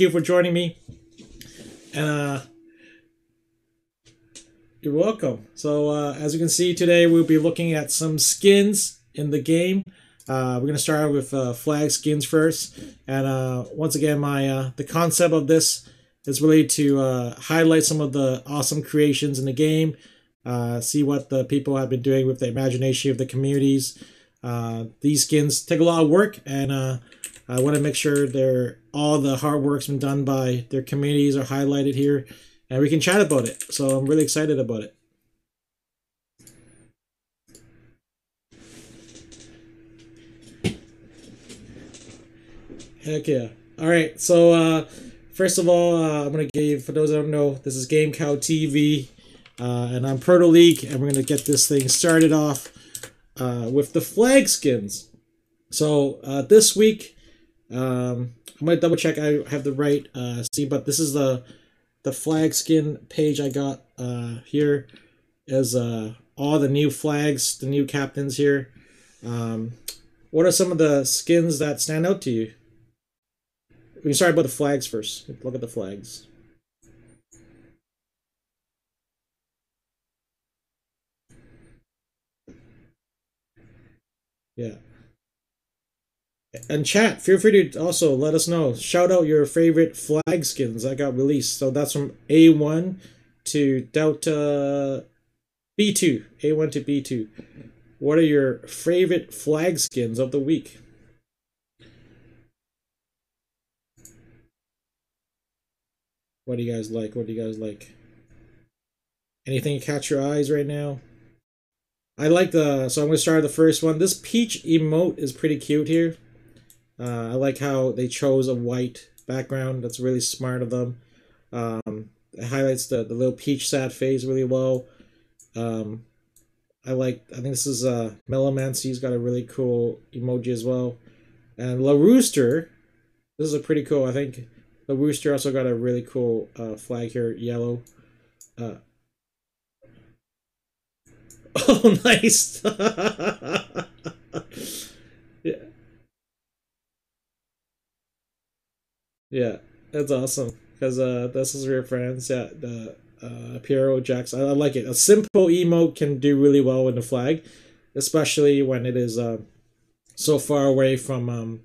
you for joining me. Uh, you're welcome. So uh, as you can see today, we'll be looking at some skins in the game. Uh, we're gonna start with uh, flag skins first, and uh, once again, my uh, the concept of this is really to uh, highlight some of the awesome creations in the game, uh, see what the people have been doing with the imagination of the communities. Uh, these skins take a lot of work, and uh, I want to make sure they're all the hard work's been done by their communities are highlighted here, and we can chat about it. So I'm really excited about it. Heck yeah! All right, so uh, first of all, uh, I'm gonna give for those that don't know, this is Game Cow TV, uh, and I'm Proto League, and we're gonna get this thing started off uh, with the flag skins. So uh, this week, um, I'm gonna double check I have the right uh, see, but this is the the flag skin page I got uh, here is uh, all the new flags, the new captains here. Um, what are some of the skins that stand out to you? We can start about the flags first. Look at the flags. Yeah. And chat, feel free to also let us know. Shout out your favorite flag skins that got released. So that's from A1 to Delta B2. A1 to B2. What are your favorite flag skins of the week? What do you guys like? What do you guys like? Anything catch your eyes right now? I like the, so I'm going to start the first one. This peach emote is pretty cute here. Uh, I like how they chose a white background. That's really smart of them. Um, it highlights the, the little peach sad face really well. Um, I like, I think this is, uh, Melomancy. He's got a really cool emoji as well. And La Rooster, this is a pretty cool, I think the Rooster also got a really cool uh, flag here, yellow. Uh, oh, nice! Yeah, that's awesome. Because uh, this is your friends. Yeah, the uh, Piero Jax. I, I, like it. A simple emote can do really well with the flag, especially when it is uh, so far away from um,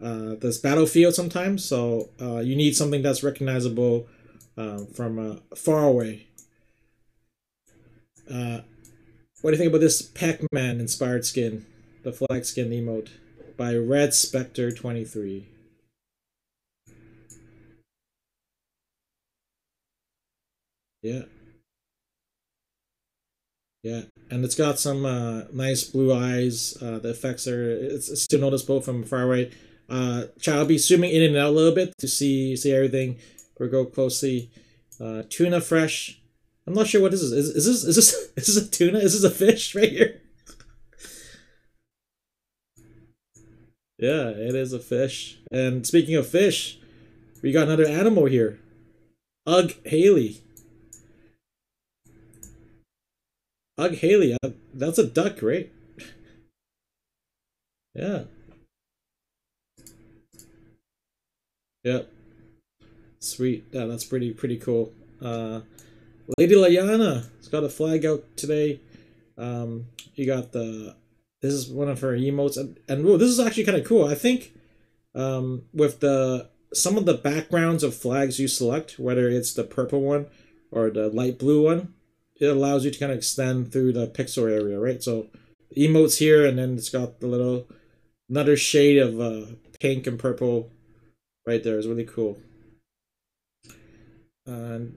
uh, this battlefield sometimes. So uh, you need something that's recognizable uh, from uh, far away. Uh, what do you think about this Pac-Man inspired skin, the flag skin emote by Red Spectre 23? Yeah. Yeah, and it's got some uh, nice blue eyes. Uh, the effects are it's, it's still noticeable from far away. Uh, I'll be zooming in and out a little bit to see see everything. We'll go closely. Uh, tuna fresh. I'm not sure what this is. Is, is this is this is this a tuna? Is this a fish right here? yeah, it is a fish. And speaking of fish, we got another animal here. Ugh, Haley. Ugg Haley. Uh, that's a duck, right? yeah. Yep. Sweet. Yeah, that's pretty pretty cool. Uh, Lady Lyanna has got a flag out today. Um, you got the. This is one of her emotes, and, and whoa, this is actually kind of cool. I think, um, with the some of the backgrounds of flags you select, whether it's the purple one or the light blue one, it allows you to kind of extend through the pixel area, right? So emotes here, and then it's got the little another shade of uh, pink and purple right there is really cool. And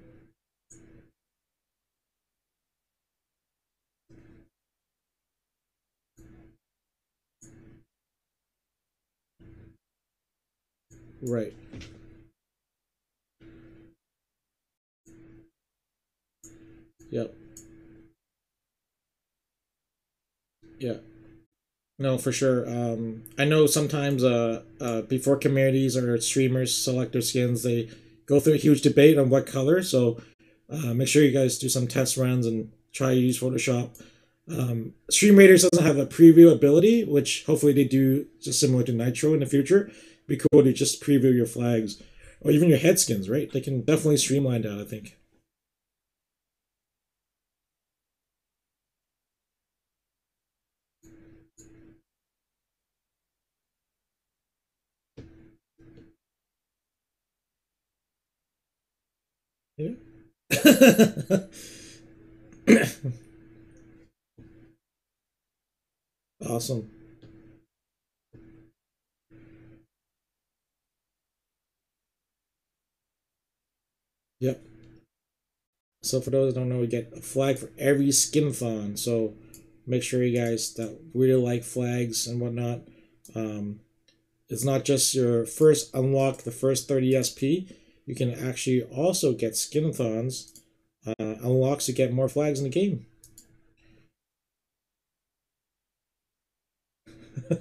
right. Yep. Yeah. No, for sure. Um, I know sometimes uh, uh, before communities or streamers select their skins, they go through a huge debate on what color. So uh, make sure you guys do some test runs and try to use Photoshop. Um, Stream Raiders doesn't have a preview ability, which hopefully they do just similar to Nitro in the future. Be cool to just preview your flags or even your head skins, right? They can definitely streamline that, I think. Yeah. awesome. Yep. So for those that don't know, we get a flag for every skin-thon. So make sure you guys that really like flags and whatnot. Um, it's not just your first unlock, the first 30 SP. You can actually also get skin-thons uh, unlocks to get more flags in the game.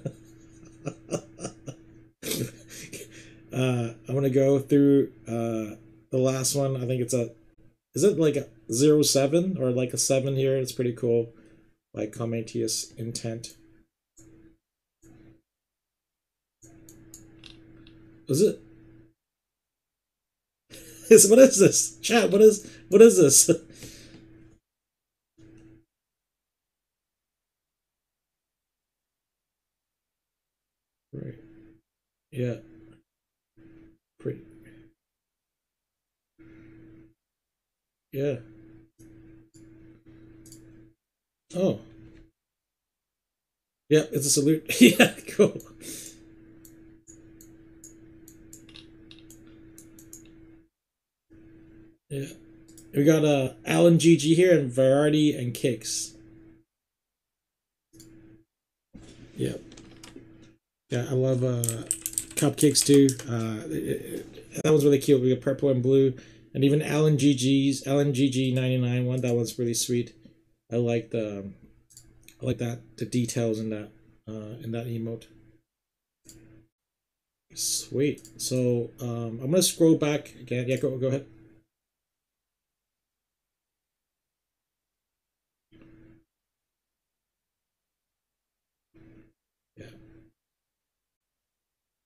uh, I'm gonna go through uh, the last one. I think it's a, is it like a zero seven or like a seven here? It's pretty cool. Like Cometius intent. Was it? Is what is this? Chat, what is what is this? right. Yeah. Pretty. Yeah. Oh. Yeah, it's a salute. yeah, cool. Yeah. We got uh Alan GG here and Variety and Kicks. Yep. Yeah, I love uh cupcakes too. Uh it, it, that was really cute. We got purple and blue. And even Alan GG's Alan GG 99 one, that one's really sweet. I like the I like that the details in that uh in that emote. Sweet. So um I'm gonna scroll back again. Yeah, go go ahead.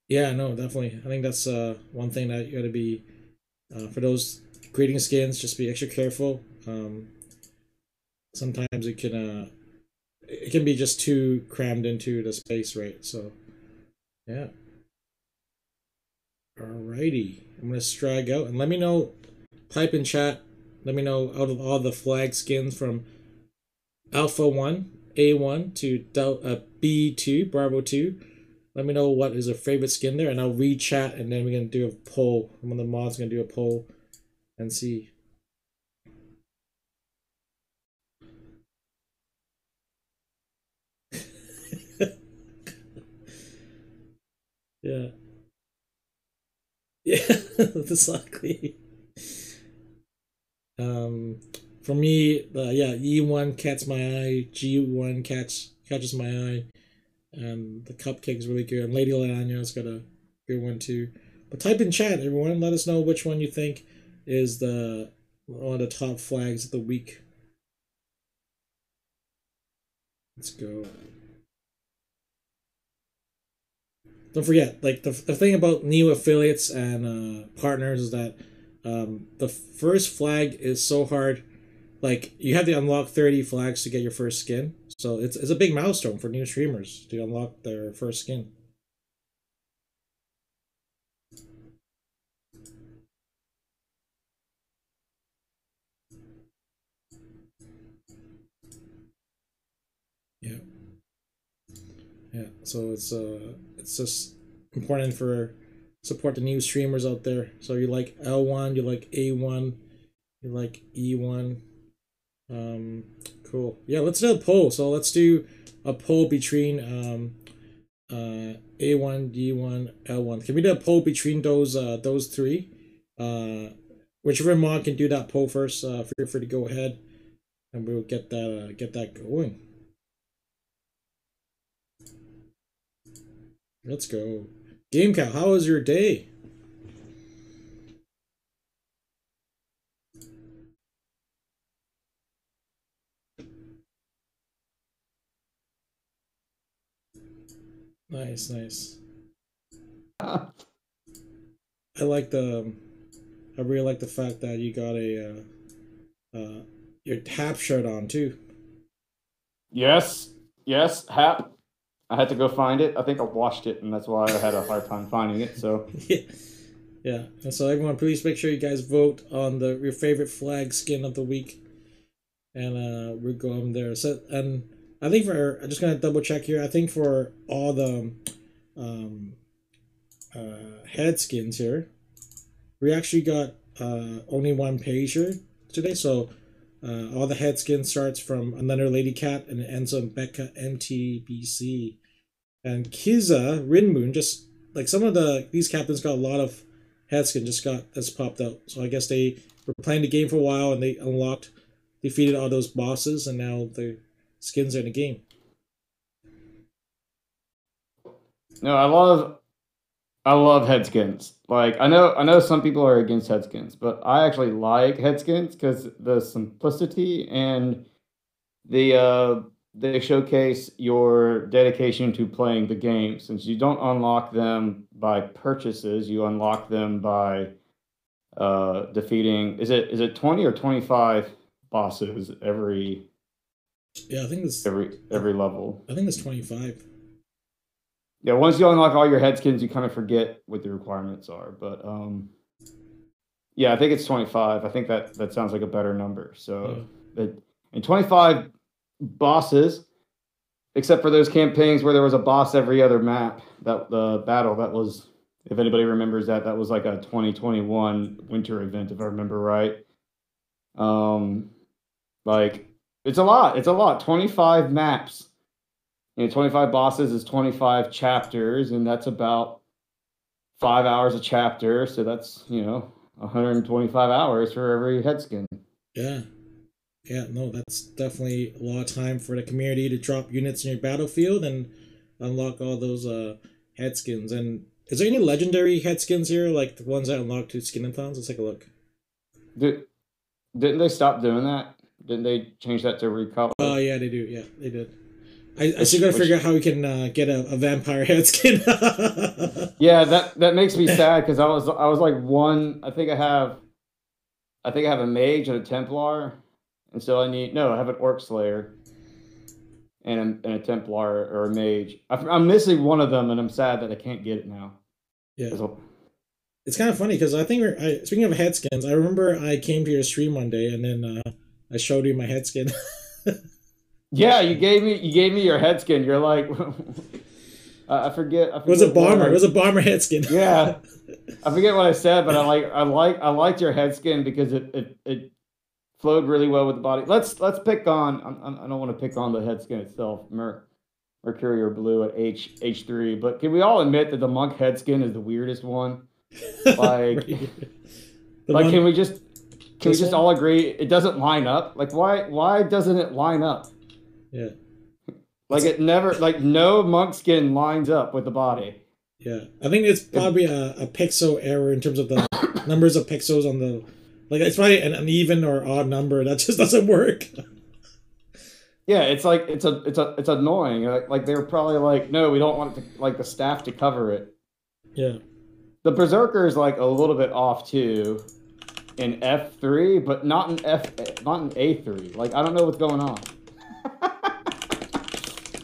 Yeah, no, definitely. I think that's uh one thing that you gotta be uh, for those grading skins, just be extra careful. Um, sometimes it can uh, it can be just too crammed into the space, right? So, yeah. Alrighty, I'm gonna strag out and let me know. Type in chat. Let me know out of all the flag skins from Alpha One, A One to Del uh, B Two, Bravo Two. Let me know what is your favorite skin there, and I'll read chat, and then we're gonna do a poll. One of the mods gonna do a poll and see. yeah. Yeah, exactly. Um, for me, uh, yeah, E1 catches my eye, G1 catch catches my eye, and the cupcake is really good. And Lady Lasagna's got a good one too. But type in chat, everyone. Let us know which one you think is the one of the top flags of the week. Let's go. Don't forget, like the, the thing about new affiliates and uh, partners is that um, the first flag is so hard. Like you have to unlock 30 flags to get your first skin. So it's, it's a big milestone for new streamers to unlock their first skin. Yeah. Yeah. So it's uh it's just important for support the new streamers out there. So you like L1, you like A1, you like E1. Um cool. Yeah, let's do a poll. So let's do a poll between um uh A1, D1, L1. Can we do a poll between those uh those three? Uh whichever mod can do that poll first, uh feel free to go ahead and we'll get that uh, get that going. Let's go. Game Cow, how was your day? Nice, nice. I like the. I really like the fact that you got a uh, uh, your tap shirt on too. Yes, yes, Hap. I had to go find it. I think I washed it, and that's why I had a hard time finding it. So yeah, yeah. And so everyone, please make sure you guys vote on the your favorite flag skin of the week, and uh, we're going there. So and I think for I'm just gonna double check here. I think for all the um, uh, head skins here, we actually got uh, only one page here today. So uh, all the head skin starts from another lady cat and it ends on Becca MTBC. And Kiza Rinmoon just like some of the these captains got a lot of head skin just got that's popped out. So I guess they were playing the game for a while and they unlocked defeated all those bosses and now the skins in the game. No, I love I love head skins. Like I know I know some people are against head skins, but I actually like head skins because the simplicity and the uh they showcase your dedication to playing the game since you don't unlock them by purchases you unlock them by uh defeating is it is it 20 or 25 bosses every yeah i think it's every every level i think it's 25 yeah, once you unlock all your head skins, you kind of forget what the requirements are. But um, yeah, I think it's 25. I think that that sounds like a better number. So yeah. it, and 25 bosses, except for those campaigns where there was a boss every other map. That the battle that was, if anybody remembers that, that was like a 2021 winter event, if I remember right. Um, like it's a lot. It's a lot. 25 maps you know, 25 bosses is 25 chapters, and that's about five hours a chapter. So that's, you know, 125 hours for every head skin. Yeah. Yeah, no, that's definitely a lot of time for the community to drop units in your battlefield and unlock all those uh head skins. And is there any legendary head skins here, like the ones that unlock two skin skinathons? Let's take a look. Did, didn't they stop doing that? Didn't they change that to recover? Oh, yeah, they do. Yeah, they did. I, I still gotta which, figure out how we can uh, get a, a, vampire head skin. yeah, that that makes me sad because I was I was like one. I think I have, I think I have a mage and a Templar, and so I need no. I have an Orc Slayer, and a, and a Templar or a mage. I, am missing one of them, and I'm sad that I can't get it now. Yeah. It's kind of funny because I think we're I, speaking of head skins. I remember I came to your stream one day and then uh, I showed you my head skin. Yeah, you gave me you gave me your head skin. You're like, I forget. I forget it was a bomber. I, it was a bomber head skin. yeah, I forget what I said, but I like I like I liked your head skin because it it, it flowed really well with the body. Let's let's pick on. I, I don't want to pick on the head skin itself, Mer, Mercury or Blue at H H three, but can we all admit that the monk head skin is the weirdest one? Like, like monk, can we just can we just all agree it doesn't line up? Like why why doesn't it line up? Yeah. Like it never, like no monk skin lines up with the body. Yeah, I think it's probably a, a pixel error in terms of the numbers of pixels on the, like it's probably an uneven or odd number that just doesn't work. Yeah, it's like it's a it's a it's annoying. Like, like they were probably like, no, we don't want it to, like the staff to cover it. Yeah. The berserker is like a little bit off too, in F three, but not in F not in A three. Like I don't know what's going on.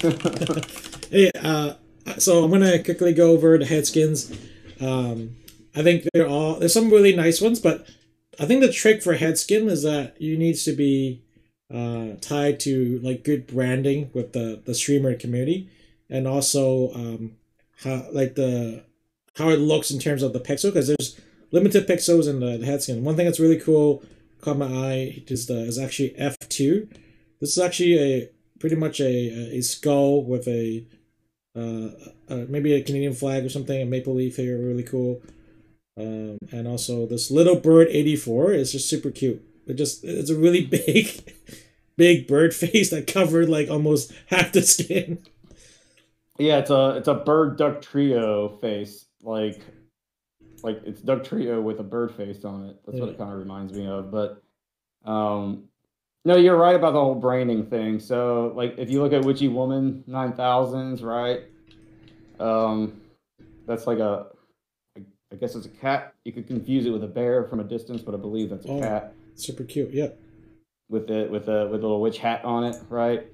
uh, so I'm gonna quickly go over the head skins. Um, I think they're all there's some really nice ones, but I think the trick for head skin is that you needs to be uh, tied to like good branding with the the streamer community, and also um, how like the how it looks in terms of the pixel because there's limited pixels in the, the head skin. One thing that's really cool caught my eye is the is actually F two. This is actually a pretty much a, a skull with a uh, uh, maybe a Canadian flag or something, a maple leaf here, really cool. Um, and also this little bird 84 is just super cute. It just it's a really big, big bird face that covered like almost half the skin. Yeah, it's a it's a bird Dugtrio face, like like it's Dugtrio with a bird face on it. That's yeah. what it kind of reminds me of. But um, no, you're right about the whole branding thing. So, like, if you look at Witchy Woman 9000s, right? Um, that's like a, I guess it's a cat. You could confuse it with a bear from a distance, but I believe that's a Oh. cat Super cute. Yep. with it with a with a little witch hat on it, right?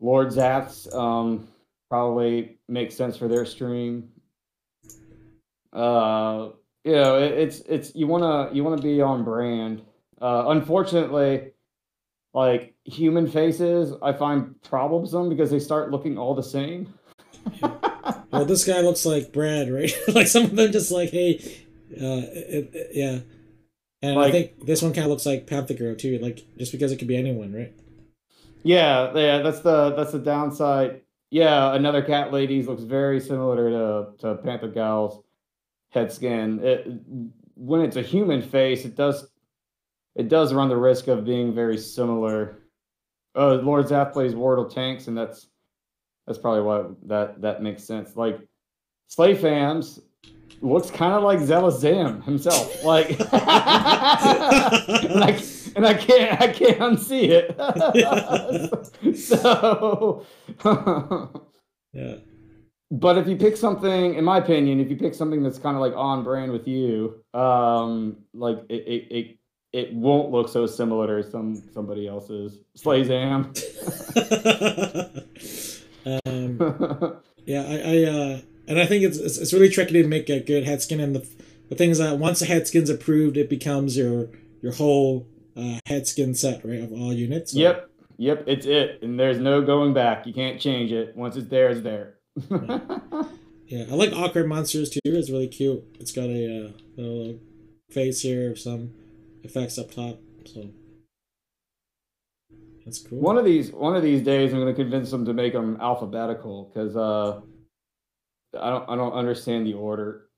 Lord Zath's um, probably makes sense for their stream. Uh, you know, it, it's it's you wanna you wanna be on brand. Uh, unfortunately, like human faces, I find troublesome because they start looking all the same. Well, this guy looks like Brad, right? like some of them just like, hey, uh, it, it- yeah. And I think this one kind of looks like Panther Girl too, like just because it could be anyone, right? Yeah, yeah, that's the that's the downside. Yeah, another cat ladies looks very similar to to Panther Gal's head skin. It, when it's a human face, it does it does run the risk of being very similar. Uh, Lord Zath plays World of Tanks, and that's that's probably why that that makes sense. Like Slay Fams looks kind of like Zealous Zam himself. Like and, I, and I can't I can't unsee it. so Yeah. But if you pick something, in my opinion, if you pick something that's kind of like on brand with you, um, like it, it, it, it won't look so similar to some somebody else's. Slay Zam. um, yeah, I, I uh, and I think it's, it's it's really tricky to make a good head skin, and the the thing is that once a head skin's approved, it becomes your your whole uh, head skin set, right, of all units. So- yep, yep, it's it, and there's no going back. You can't change it. Once it's there, it's there. Yeah, I like awkward monsters too. It's really cute. It's got a uh, little face here, some effects up top. So that's cool. One of these one of these days, I'm going to convince them to make them alphabetical because uh, I don't I don't understand the order.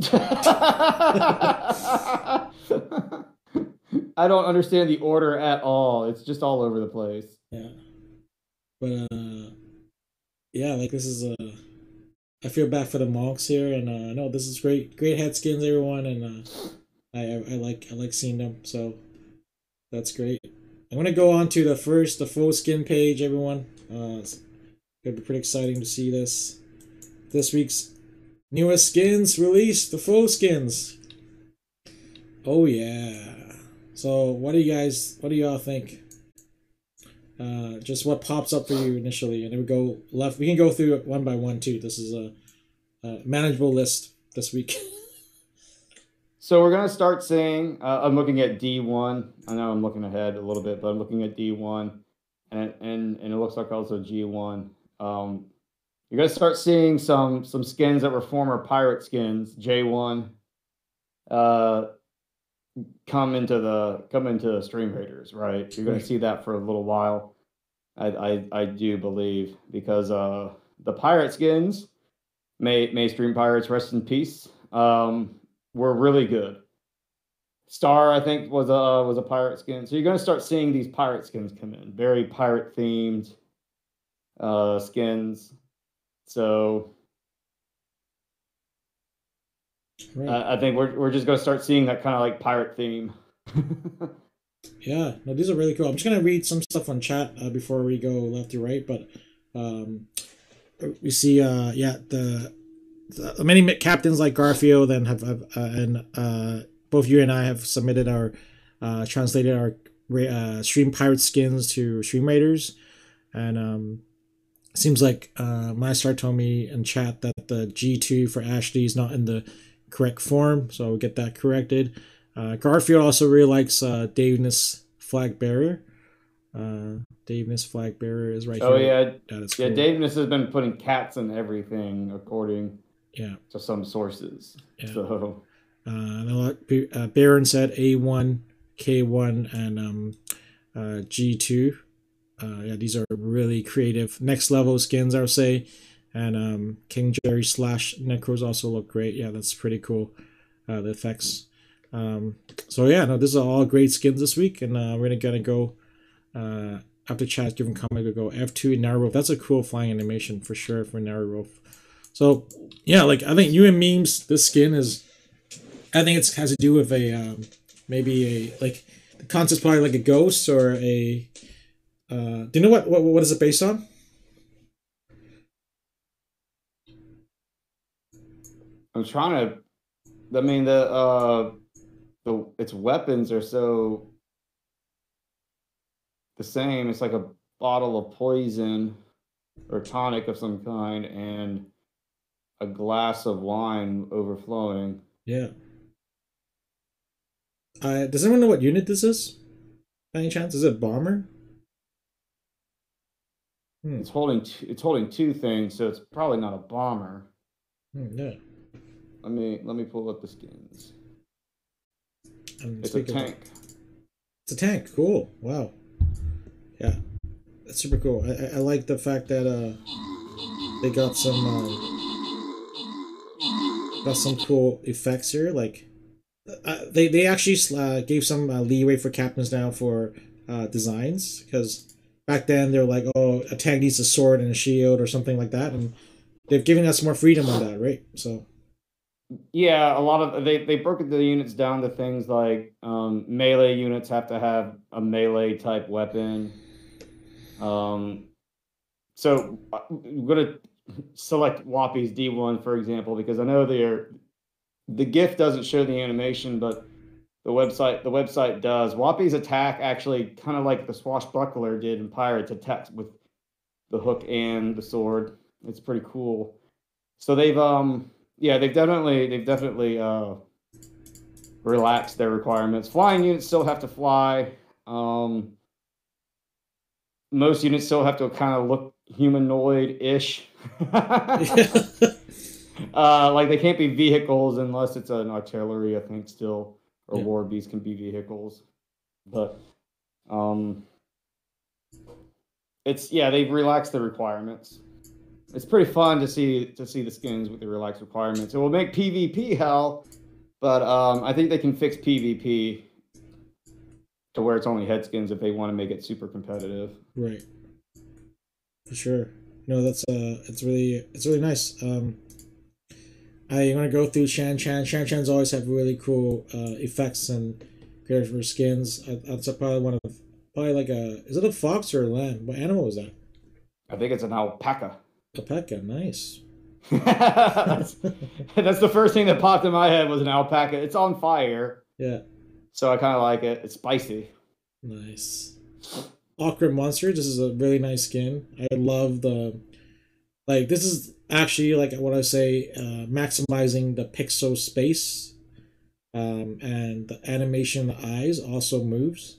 I don't understand the order at all. It's just all over the place. Yeah. But uh yeah, like this is uh I feel bad for the monks here and uh no, this is great great head skins everyone and uh I I, like I like seeing them, so that's great. I'm gonna go on to the first the full skin page, everyone. Uh it's gonna be pretty exciting to see this. This week's newest skins released, the full skins. Oh yeah. So what do you guys what do y'all think? Uh, just what pops up for you initially, and then we go left. We can go through it one by one too. This is a, a manageable list this week. So we're gonna start seeing. Uh, I'm looking at D1. I know I'm looking ahead a little bit, but I'm looking at D1, and and and it looks like also G1. Um, you're gonna start seeing some some skins that were former pirate skins. J1. Uh, come into the come into the stream raiders, right? You're gonna see that for a little while. I I, I do believe because uh the pirate skins, may may stream pirates rest in peace. Um, were really good. Star, I think, was a was a pirate skin. So you're gonna start seeing these pirate skins come in, very pirate themed uh skins. So right. I, I think we're we're just gonna start seeing that kind of like pirate theme. yeah. No, these are really cool. I'm just gonna read some stuff on chat uh, before we go left to right, but um, we see uh yeah the, the many captains like Garfield and have, have uh, and uh both you and I have submitted our uh translated our uh, stream pirate skins to stream raiders and um seems like uh my star told me in chat that the g2 for ashley is not in the correct form so we'll get that corrected uh garfield also really likes uh daveness flag bearer uh daveness flag bearer is right oh here yeah, yeah. Daveness has been putting cats in everything, according yeah to some sources. Yeah. So uh, and a lot, uh baron said a1 k1 and um uh g2 uh yeah these are really creative next level skins i would say and um king jerry slash necros also look great. Yeah that's pretty cool uh the effects. Um so yeah no this is all great skins this week. And uh we're gonna, go uh after chat given comment we go f2 narrow that's a cool flying animation for sure for narrow so yeah like i think you and memes this skin is i think it has to do with a um maybe a like the concept's probably like a ghost or a uh do you know what what, what is it based on I'm trying to I mean the uh the its weapons are so the same. It's like a bottle of poison or tonic of some kind and a glass of wine overflowing. Yeah. Uh, does anyone know what unit this is? By any chance, is it bomber? Hmm. It's holding t- it's holding two things, so it's probably not a bomber. Hmm, yeah. Let me let me pull up the skins. I'm it's a tank. It's a tank. Cool. Wow. Yeah, that's super cool. I, I, like the fact that uh they got some uh, got some cool effects here. Like uh, they they actually uh, gave some uh, leeway for captains now for uh, designs because back then they were like, oh, a tank needs a sword and a shield or something like that, and they've given us more freedom on that, right? So. Yeah, a lot of they they broke the units down to things like um, melee units have to have a melee type weapon. Um, so uh, I'm gonna select Wappy's D1 for example because I know they're the GIF doesn't show the animation, but the website the website does. Wappy's attack actually kind of like the swashbuckler did in Pirates attacks with the hook and the sword. It's pretty cool. So they've um yeah they've definitely they've definitely uh relaxed their requirements. Flying units still have to fly. Um, most units still have to kind of look humanoid-ish. uh, like they can't be vehicles unless it's an artillery, I think, still, or yeah. war beasts can be vehicles. But um, it's yeah, they've relaxed the requirements. It's pretty fun to see to see the skins with the relaxed requirements. It will make PvP hell, but um, I think they can fix PvP to where it's only head skins if they want to make it super competitive. Right. For sure. No, that's uh, it's really it's really nice. Um, I want to go through Shan Chan. Shan Chan's always have really cool uh, effects and character skins. That's probably one of probably like a is it a fox or a lamb? What animal is that? I think it's an alpaca. Alpaca, nice. that's, that's the first thing that popped in my head was an alpaca. It's on fire. Yeah. So I kind of like it. It's spicy. Nice. Awkward Monster. This is a really nice skin. I love the like this is actually like what I say uh, maximizing the pixel space um, and the animation the eyes also moves.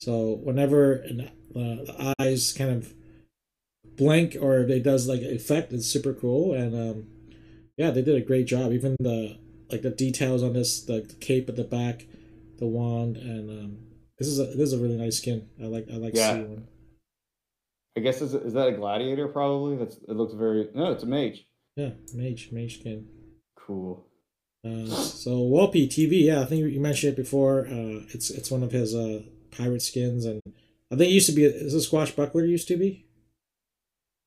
So whenever an, uh, the eyes kind of blink or it does like effect, it's super cool. And um, yeah, they did a great job. Even the like the details on this, the, the cape at the back, the wand, and um, this is a this is a really nice skin. I like I like yeah. one. I guess is is that a gladiator? Probably. That's it. Looks very no. It's a mage. Yeah, mage mage skin. Cool. Uh, so Walpy TV, yeah, I think you mentioned it before. Uh, it's it's one of his uh pirate skins, and I think it used to be is a swashbuckler used to be.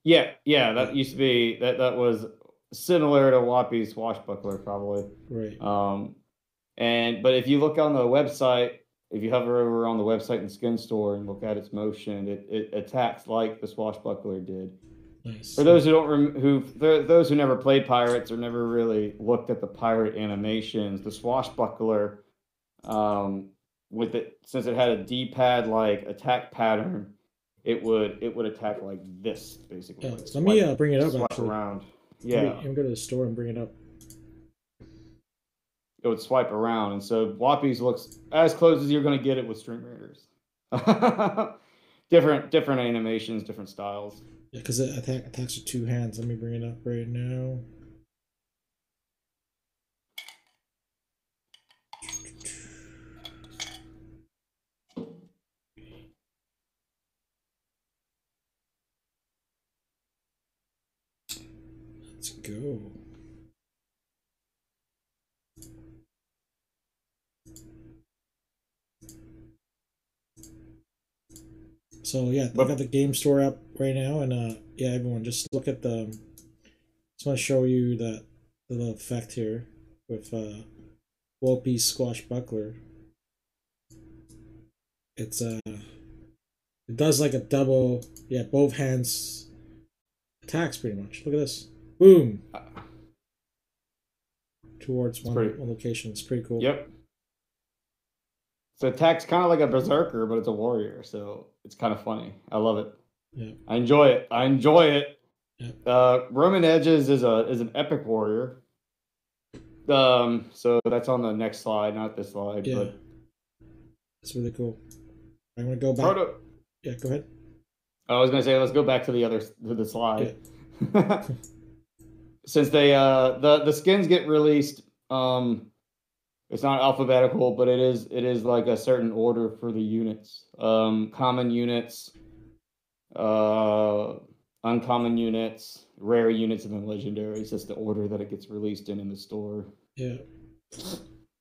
Yeah, yeah, that used to be that that was similar to Wappy's swashbuckler, probably. Right. Um, and but if you look on the website, if you hover over on the website and skin store and look at its motion, it, it attacks like the swashbuckler did. Nice. For those who don't rem- who those who never played pirates or never really looked at the pirate animations, the swashbuckler, um, with it since it had a D pad like attack pattern, it would it would attack like this basically. Yeah, let me uh, bring it up. Swipe around. Yeah, let me, go to the store and bring it up it would swipe around. And so Wappy's looks as close as you're going to get it with Stream Raiders. different different animations, different styles. Yeah, because it attack, attacks with two hands. Let me bring it up right now. Go. So yeah, I got the game store up right now, and uh, yeah, everyone just look at the. Just want to show you that the little effect here with uh, Wolpy Swashbuckler. It's uh, it does like a double, yeah, both hands attacks pretty much. Look at this, boom. towards one, pretty- one location. It's pretty cool. Yep. So attack's kind of like a berserker, but it's a warrior, so it's kind of funny. I love it. Yeah. I enjoy it. I enjoy it. Yeah. Uh, Roman Edges is a is an epic warrior. Um, so that's on the next slide, not this slide, Yeah. but It's really cool. I'm gonna go back. proto. Yeah, go ahead. I was gonna say let's go back to the other to the slide. Since they uh the the skins get released, um, it's not alphabetical, but it is it is like a certain order for the units. Um, common units, uh, uncommon units, rare units, and then legendaries. That's the order that it gets released in in the store. Yeah.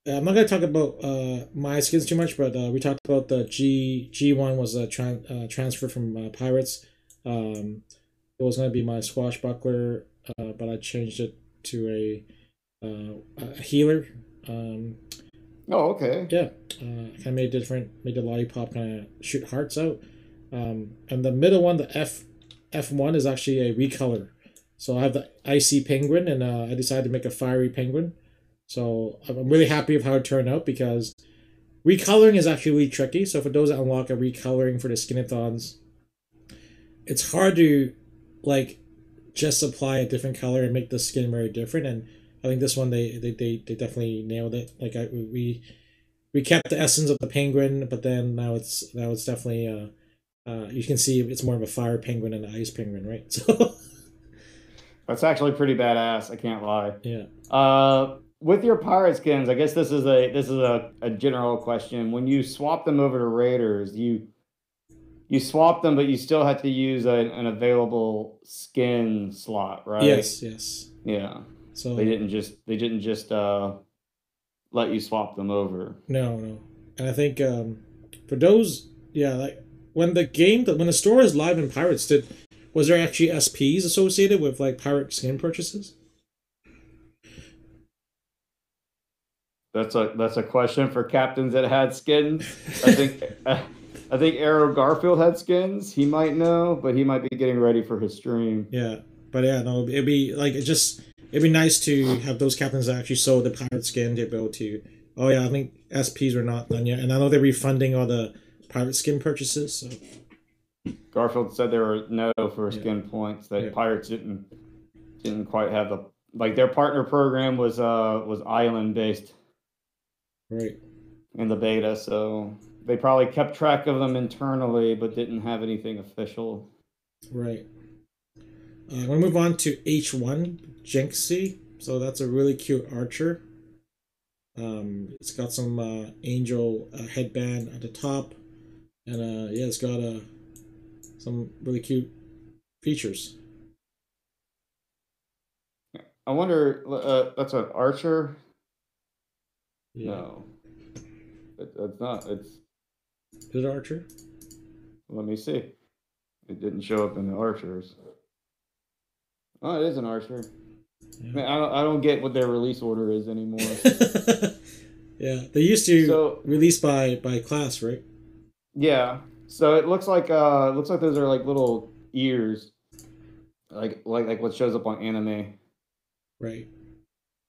Uh, I'm not gonna talk about uh, my skins too much, but uh, we talked about the G G one was a tran- uh, transfer from uh, Pirates. Um, it was gonna be my swashbuckler, uh, but I changed it to a uh, a healer. Um, Oh, okay. yeah, uh, kind of made different, made the lollipop kind of shoot hearts out. Um, and the middle one, the F F one, is actually a recolor. So I have the icy penguin, and uh, I decided to make a fiery penguin. So I'm really happy with how it turned out because recoloring is actually really tricky. So for those that unlock a recoloring for the skinathons, it's hard to like just apply a different color and make the skin very different. And I think this one they they, they, they definitely nailed it. Like I we we kept the essence of the penguin, but then now it's now it's definitely uh uh you can see it's more of a fire penguin and an ice penguin, right? So That's actually pretty badass. I can't lie. yeah. Uh, with your pirate skins, I guess this is a this is a, a general question. When you swap them over to raiders, you you swap them, but you still have to use a, an available skin slot, right? Yes, yes. Yeah. So They didn't just they didn't just uh let you swap them over. No, no. And I think um for those yeah, like when the game when the store is live in Pirates, did was there actually SPs associated with like pirate skin purchases? That's a that's a question for captains that had skins. I think I think Arrow Garfield had skins. He might know, but he might be getting ready for his stream. Yeah. But yeah, no, it'd be like it just it'd be nice to have those captains that actually sold the pirate skin to be able to oh yeah, I think SPs were not done yet. And I know they're refunding all the pirate skin purchases, so Garfield said there were no for Yeah. skin points that Yeah. Pirates didn't didn't quite have the like their partner program was uh was island based right. in the beta, so they probably kept track of them internally but didn't have anything official. Right. Uh, gonna move on to H1 Jinxie. So that's a really cute archer. Um, it's got some uh, angel uh, headband at the top, and uh, yeah, it's got uh, some really cute features. I wonder uh that's an archer? Yeah. No. It, it's not. It's Is it archer? let me see. It didn't show up in the archers. Oh, it is an archer. Yeah. Man, I don't, I don't get what their release order is anymore. yeah, they used to so release by by class, right? yeah, so it looks like uh, it looks like those are like little ears, like like like what shows up on anime. Right.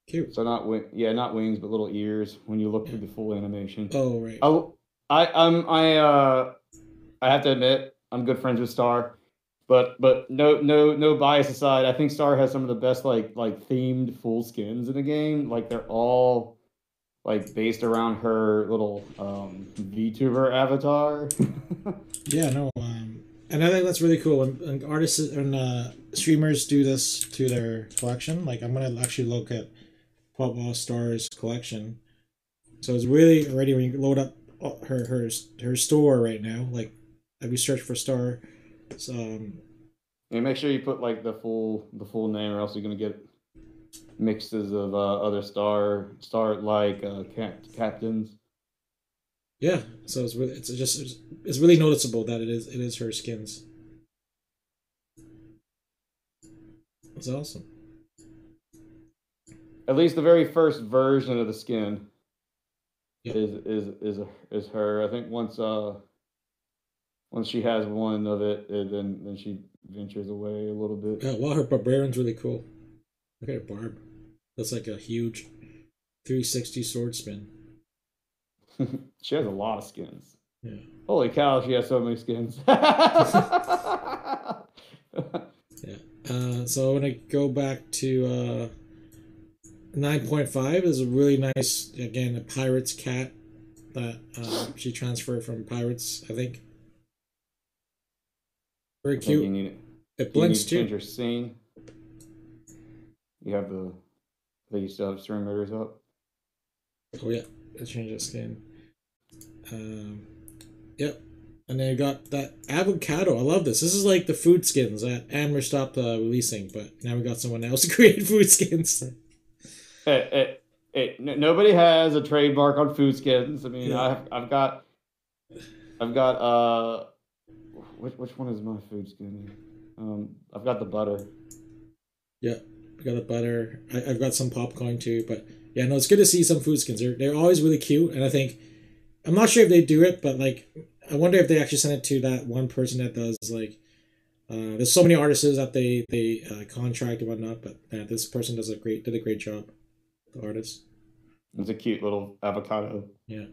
Cute. So not wing, yeah, not wings, but little ears when you look through the full animation. Oh, right. Oh, I I'm I uh I have to admit I'm good friends with Star, but but no no no bias aside, I think Star has some of the best like like themed full skins in the game. Like they're all like based around her little um VTuber avatar. Yeah, no, um, and I think that's really cool. When, when artists and uh, streamers do this to their collection, like I'm gonna actually look at Pop Stars collection. So it's really already when you load up her her her store right now. Like, if you search for Star, um, and make sure you put like the full the full name, or else you're gonna get mixes of uh, other star star like uh, cap- captains. yeah. So it's really it's just it's, it's really noticeable that it is it is her skins. It's awesome. At least the very first version of the skin Yeah. is is is is her. I think once uh once she has one of it, then then she ventures away a little bit. Yeah, wow, her barbarian's really cool. Look at her barb. That's like a huge 360 sword spin. she has a lot of skins. Yeah. Holy cow, she has so many skins. Yeah. Uh, so I want to go back to uh, 9.5 is a really nice, again, a pirate's cat that uh, she transferred from pirates, I think. Very I think you cute. It blinks too. your scene. You have the. They used to have string motors up. Oh yeah, it changed the skin. Um, yep. And then you got that avocado. I love this. This is like the food skins that Amber stopped uh, releasing, but now we got someone else to create food skins. Hey, hey, hey, n- nobody has a trademark on food skins. I mean, Yeah. I've I've got, I've got uh, which which one is my food skin? Um, I've got the butter. Yeah, we got the butter. I, I've got some popcorn too, but yeah, no, it's good to see some food skins. They're they're always really cute, and I think I'm not sure if they do it, but like I wonder if they actually send it to that one person that does like. Uh, there's so many artists that they they uh, contract and whatnot, but yeah, this person does a great did a great job. The artist, It's a cute little avocado. yeah.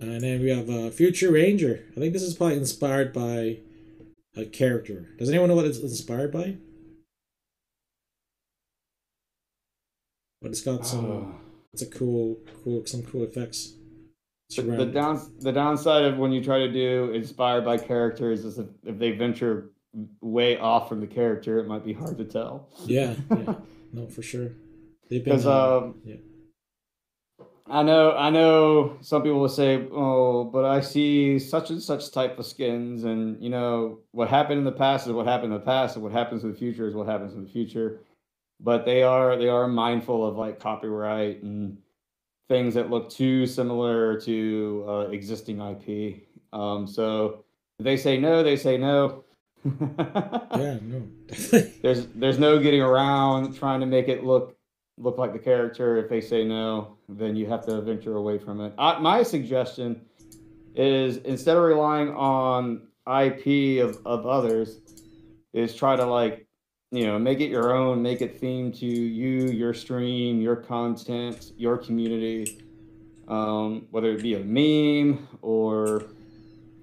And then we have uh, Future Ranger. I think this is probably inspired by a character. Does anyone know what it's inspired by? But it's got some. Uh, It's a cool, cool, some cool effects. the, the down the downside of when you try to do inspired by characters is if, if they venture way off from the character, it might be hard to tell. Yeah, yeah, no, for sure. Because um, yeah. I know, I know. Some people will say, "Oh, but I see such and such type of skins, and you know what happened in the past is what happened in the past, and what happens in the future is what happens in the future." But they are they are mindful of like copyright and things that look too similar to uh, existing IP. Um, so they say no, they say no. yeah, no, there's there's no getting around trying to make it look look like the character. If they say no, then you have to venture away from it. I, my suggestion is instead of relying on IP of, of others, is try to like you know make it your own, make it themed to you, your stream, your content, your community. Um, whether it be a meme or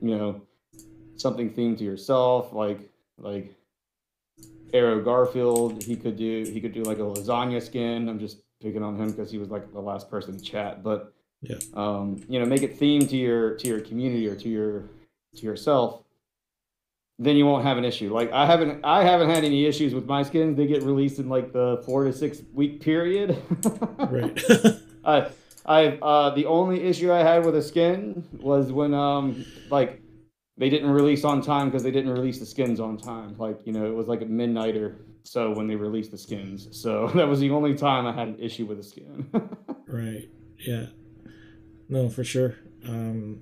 you know something themed to yourself, like like Arrow Garfield, he could do he could do like a lasagna skin. I'm just picking on him because he was like the last person to chat, but Yeah. um, you know, make it themed to your to your community or to your to yourself. Then you won't have an issue. Like I haven't I haven't had any issues with my skins. They get released in like the four to six week period. right. I I uh the only issue I had with a skin was when um like they didn't release on time because they didn't release the skins on time. Like, you know, it was like a midnighter so when they released the skins. So that was the only time I had an issue with a skin. right. Yeah. No, for sure. Um,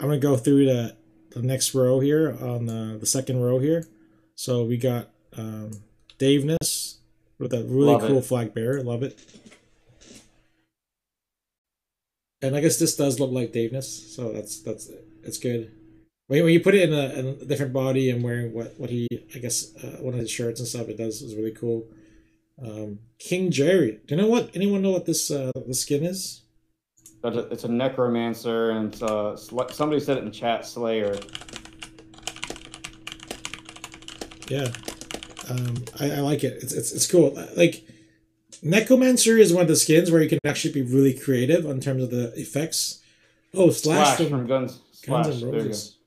I'm gonna go through the the next row here on the the second row here. So we got um, Daveness with a really Love it. cool flag bearer. Love it. And I guess this does look like Daveness, so that's that's it's good. When, when you put it in a, in a different body and wearing what what he I guess uh, one of his shirts and stuff, it does is really cool. Um, King Jerry. Do you know what anyone know what this uh, the skin is? It's a necromancer and it's, uh, somebody said it in chat Slayer. Yeah, um, I, I like it. It's, it's it's cool. Like Necromancer is one of the skins where you can actually be really creative in terms of the effects. Oh, Slash, Slash from from Guns Slash. Guns N' There you go. Roses.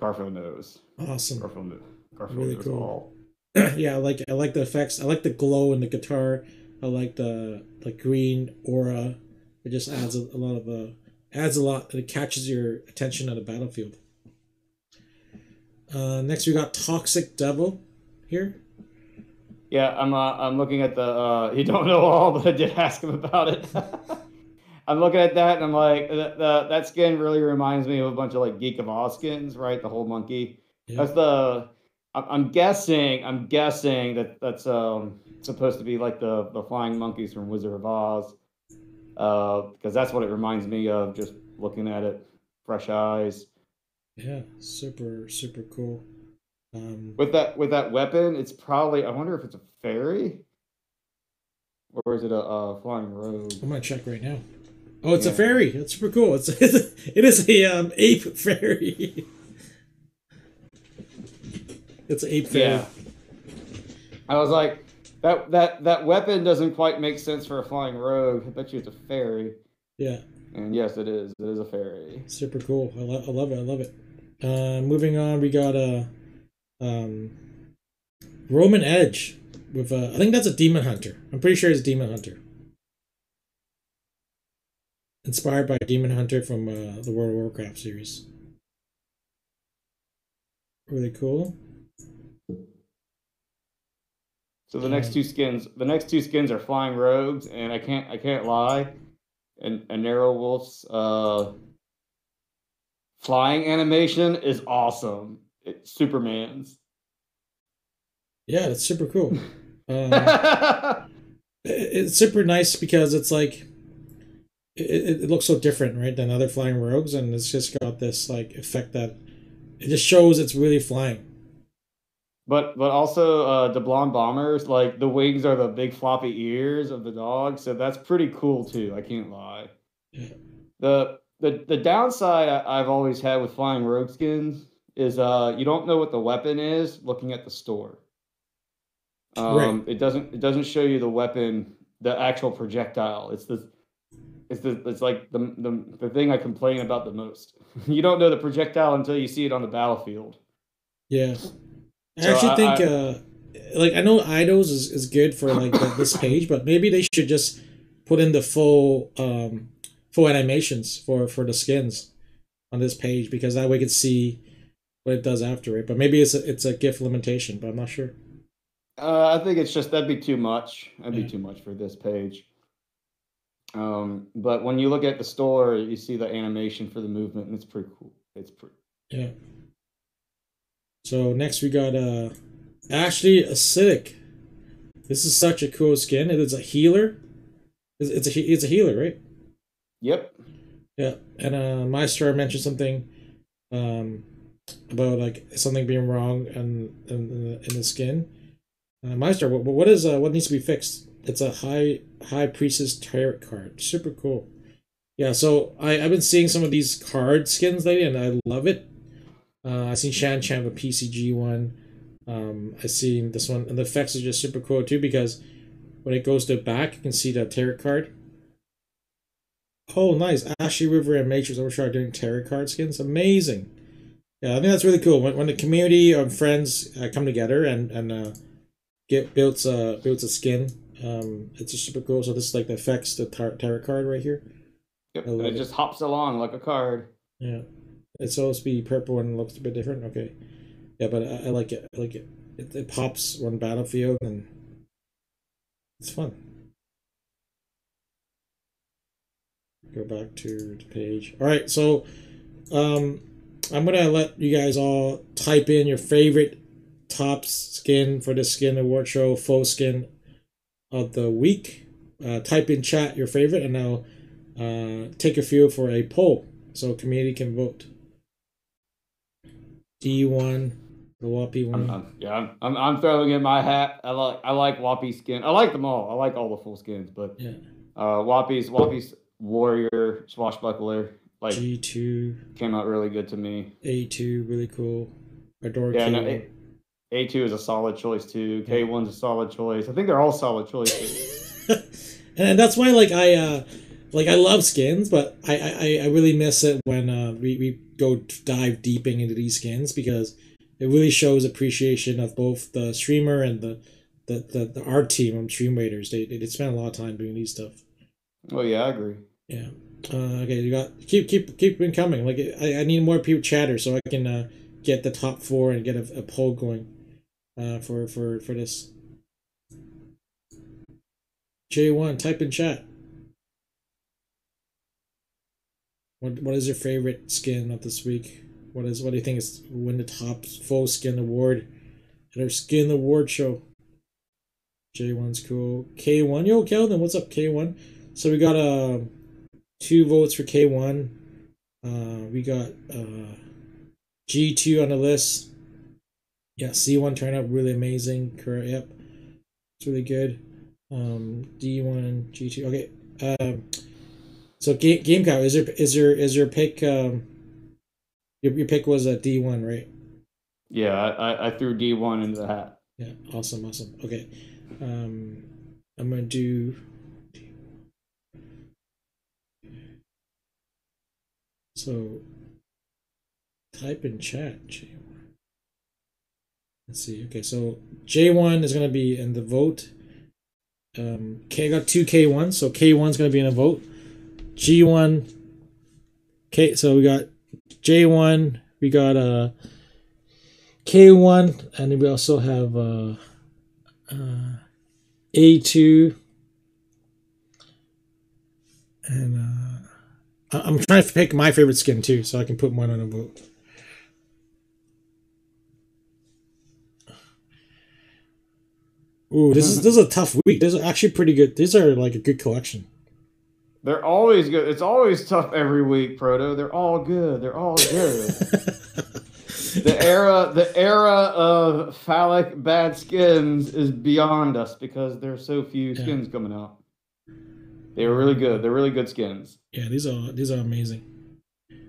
Garfield knows. Awesome. Garfield knows. Garfield Really knows cool. all. yeah, I like I like the effects. I like the glow in the guitar. I like the the green aura. It just adds a, a lot of uh, adds a lot. It catches your attention on the battlefield. Uh, next, we got Toxic Devil here. Yeah, I'm uh, I'm looking at the uh you don't know all, but I did ask him about it. I'm looking at that and I'm like the, the, that skin really reminds me of a bunch of like Geek of Oz skins, right? The whole monkey. Yeah. That's the I'm, guessing I'm guessing that that's um supposed to be like the the flying monkeys from Wizard of Oz. Uh because that's what it reminds me of just looking at it fresh eyes. Yeah, super super cool. Um, With that with that weapon, it's probably I wonder if it's a fairy. or is it a, a flying rogue? I'm gonna check right now. Oh, it's yeah. a fairy. That's super cool. It's, it's a, it is a um, ape fairy. it's an ape fairy. Yeah. I was like, that that that weapon doesn't quite make sense for a flying rogue. I bet you it's a fairy. Yeah. And yes, it is. It is a fairy. Super cool. I, lo- I love it. I love it. Uh, moving on, we got a um, Roman Edge with a, I think that's a Demon Hunter. I'm pretty sure it's a Demon Hunter. Inspired by Demon Hunter from uh, the World of Warcraft series. Really cool. So the next two skins, the next two skins are flying rogues, and I can't, I can't lie, and a Narrow Wolf's uh, flying animation is awesome. It's Superman's. Yeah, it's super cool. Um, it's super nice because it's like it, it looks so different, right, than other flying rogues, and it's just got this like effect that it just shows it's really flying. But but also uh, the blonde bombers, like the wings are the big floppy ears of the dog, so that's pretty cool too. I can't lie. Yeah. The the the downside I, have always had with flying rogue skins is uh you don't know what the weapon is looking at the store. Um, right. It doesn't it doesn't show you the weapon, the actual projectile. It's the it's the it's like the the, the thing I complain about the most. you don't know the projectile until you see it on the battlefield. Yeah, I so actually I, think I, uh, like I know Eidos is, is good for like the, this page, but maybe they should just put in the full um full animations for for the skins on this page because that way we could see what it does after it. But maybe it's a, it's a GIF limitation, but I'm not sure. Uh, I think it's just that'd be too much. That'd yeah. be too much for this page. Um, but when you look at the store, you see the animation for the movement, and it's pretty cool. It's pretty. Yeah. So next we got uh, Ashley Acidic. This is such a cool skin. It is a healer. It's, it's a it's a healer, right? Yep. Yeah, and uh, Maestro mentioned something um, about like something being wrong in in, in the skin. Uh, Maestro, what, what is uh, what needs to be fixed? It's a high high priestess tarot card. Super cool. Yeah, so I I've been seeing some of these card skins lately, and I love it. Uh, I've seen Shan Chan with a PCG one. Um, I've seen this one, and the effects are just super cool too because when it goes to back, you can see the tarot card. Oh, nice! Ashley River and Matrix Overshot doing tarot card skins. Amazing. Yeah, I think that's really cool when when the community of friends uh, come together and and uh, get builds uh builds a skin. Um, it's super cool. So this is like the effects the tar- tarot card right here. Yep, and it, it just hops along like a card. Yeah, it's supposed to be purple and looks a bit different. Okay, yeah, but I, I like it. I like it. it. It pops on battlefield and it's fun. Go back to the page. All right, so um, I'm gonna let you guys all type in your favorite Topps skin for the Skin Award Show faux skin of the week. Uh, type in chat your favorite, and I'll uh, take a few for a poll so community can vote. D one, the Whoppy one. I'm, I'm, yeah, I'm, I'm, throwing in my hat. I like I like Whoppy skin. I like them all. I like all the full skins, but yeah, uh, Whoppy's Whoppy's warrior swashbuckler like G two came out really good to me. A two really cool. Adore yeah, no, a2 is a solid choice too. K1's a solid choice. I think they're all solid choices. and that's why, like, I uh, like I love skins, but I I, I really miss it when uh, we we go dive deeping into these skins because it really shows appreciation of both the streamer and the the the, the art team on Stream Raiders. They, they spend a lot of time doing these stuff. Oh yeah, I agree. Yeah. Uh, okay, you got keep keep keep coming. Like I, I need more people chatter so I can uh, get the top four and get a, a poll going uh, for for for this. J1, type in chat. What what is your favorite skin of this week? What is what do you think is win the top faux skin award at our skin award show? J1's cool. K1, yo Kelvin, what's up K1? So we got uh two votes for K1. Uh we got uh G2 on the list. Yeah, C1 turned out really amazing. Correct. Yep. It's really good. Um, D1, G2. Okay. Um, so game game cow is your is your is your pick? Um, your your pick was a D1, right? Yeah, I, I threw D one into the hat. Yeah. Awesome. Awesome. Okay. Um, I'm gonna do. So, type in chat. J1. Let's see. Okay, so J1 is going to be in the vote. Um, K I got two K1, so K1 is going to be in a vote. G1, K. So we got J1, we got uh, K1, and we also have uh, uh, A2, and uh, I'm trying to pick my favorite skin too, so I can put mine on a vote. Ooh, this is this is a tough week. This is actually pretty good. These are like a good collection. They're always good. It's always tough every week, Proto. They're all good. They're all good. the era the era of phallic bad skins is beyond us because there's so few Yeah. skins coming out. They're really good. They're really good skins. yeah, these are these are amazing.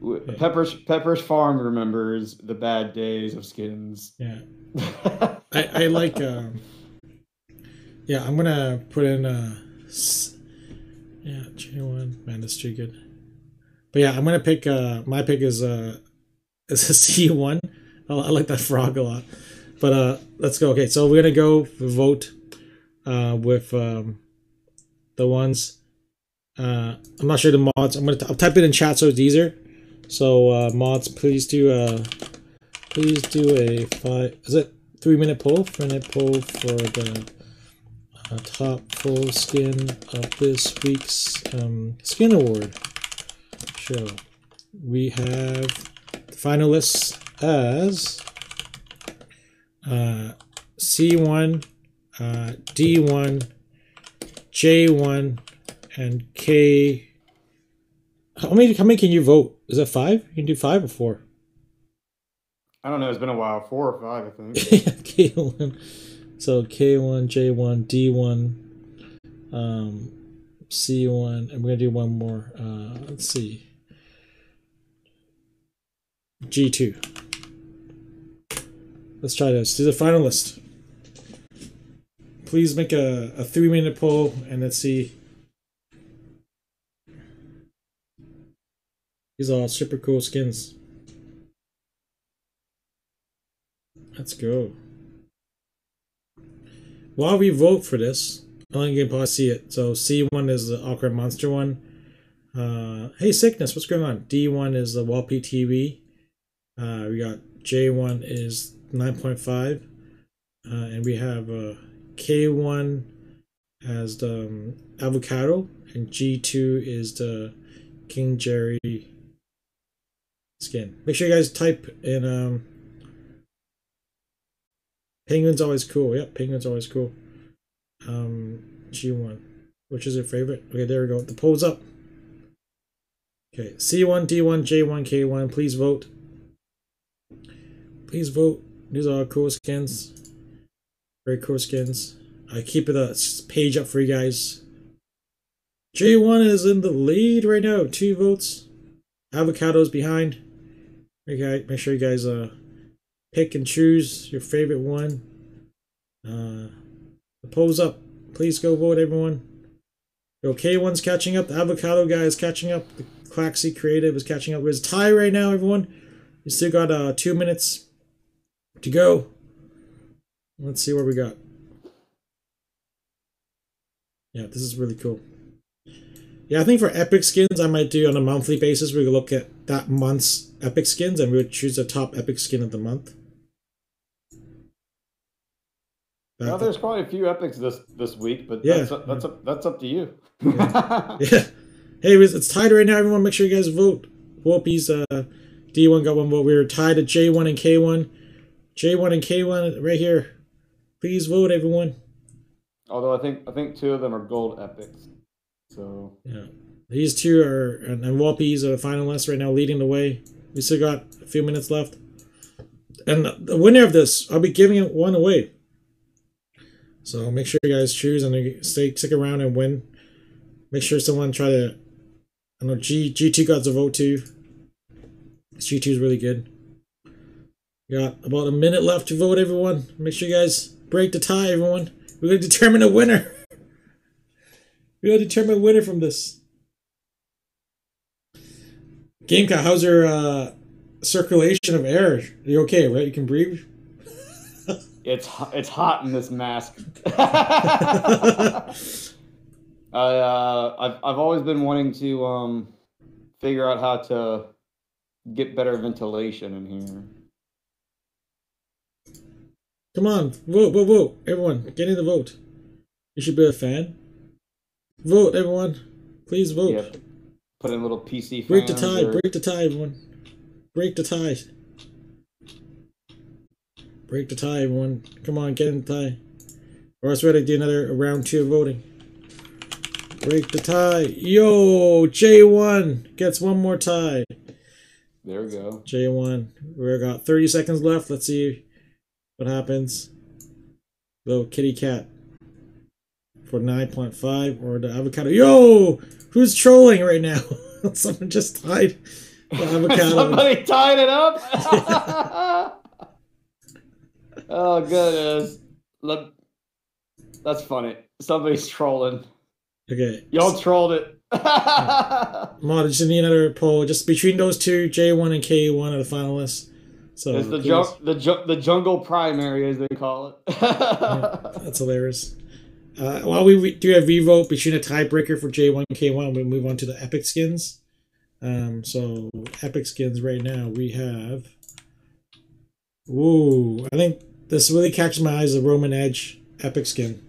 Yeah. Pepper's Pepper's Farm remembers the bad days of skins. Yeah, I I like. Um, yeah, I'm gonna put in uh, s- yeah, one. Man, that's too good. But yeah, I'm gonna pick. Uh, my pick is uh, is a C one. I, like that frog a lot. But uh, let's go. Okay, so we're gonna go vote uh, with um, the ones. Uh, I'm not sure the mods. I'm gonna I'll type it in chat so it's easier. So uh, mods, please do uh, please do a five. Is it three minute poll? Three minute poll for the uh, top full skin of this week's um, skin award show. We have the finalists as uh, C1, uh, D1, J1, and K. How many? How many can you vote? Is that five? You can do five or four. I don't know. It's been a while. Four or five, I think. K1. So K1, J1, D1, um, C1, and we're gonna do one more. Uh, let's see. G2. Let's try this. Do the finalist. Please make a, a three minute poll and let's see. These are all super cool skins. Let's go. While we vote for this, I only can probably see it. So C1 is the awkward monster one. Uh, hey sickness, what's going on? D1 is the Wall PTV. Uh, we got J1 is 9.5, uh, and we have uh, K1 as the um, avocado, and G2 is the King Jerry skin. Make sure you guys type in um, Penguin's always cool. Yep, Penguin's always cool. Um, G1. Which is your favorite? Okay, there we go. The poll's up. Okay, C1, D1, J1, K1. Please vote. Please vote. These are cool skins. Very cool skins. I keep it a page up for you guys. J1 is in the lead right now. Two votes. Avocado's behind. Okay, make sure you guys uh pick and choose your favorite one. Uh, the poll's up. Please go vote, everyone. The OK one's catching up. The avocado guy is catching up. The Claxy Creative is catching up. It's tie right now, everyone. We still got uh two minutes to go. Let's see what we got. Yeah, this is really cool. Yeah, I think for epic skins, I might do on a monthly basis. We look at that month's epic skins and we would choose the top epic skin of the month. Well, there's probably a few epics this this week, but Yeah. that's up, that's up that's up to you. Yeah. Hey, it's it's tied right now. Everyone, make sure you guys vote. Whoopies, uh, D1 got one vote. We were tied at J1 and K1. J1 and K1 right here. Please vote, everyone. Although I think I think two of them are gold epics. So Yeah. These two are, and, and Whoopies are the finalists right now, leading the way. We still got a few minutes left. And the winner of this, I'll be giving it one away. So make sure you guys choose and stay stick around and win. Make sure someone try to. I know G G two got the vote too. G two is really good. Got about a minute left to vote, everyone. Make sure you guys break the tie, everyone. We're gonna determine a winner. We're gonna determine a winner from this. Game Cow, how's your uh, circulation of air? Are you okay, right? You can breathe. It's it's hot in this mask. I uh, I've I've always been wanting to um figure out how to get better ventilation in here. Come on, vote, vote, vote. Everyone, get in the vote. You should be a fan. Vote, everyone. Please vote. Yep. Put in a little PC. For Break the tie. Or... Break the tie, everyone. Break the tie. Break the tie, everyone. Come on, get in the tie. Or else we're ready to do another round two of voting. Break the tie. Yo, J1 gets one more tie. There we go. J1. We've got 30 seconds left. Let's see what happens? Little kitty cat for 9.5 or the avocado. Yo! Who's trolling right now? Someone just tied the avocado. Somebody tied it up? oh, goodness. That's funny. Somebody's trolling. Okay. Y'all trolled it. Mod, just need another poll. Just between those two, J1 and K1 are the finalists. So it's the ju- the ju- the jungle primary, as they call it. yeah, that's hilarious. Uh, while we do a revote between a tiebreaker for J1 K1, we move on to the epic skins. Um, so epic skins right now we have. Ooh, I think this really catches my eyes. The Roman Edge epic skin.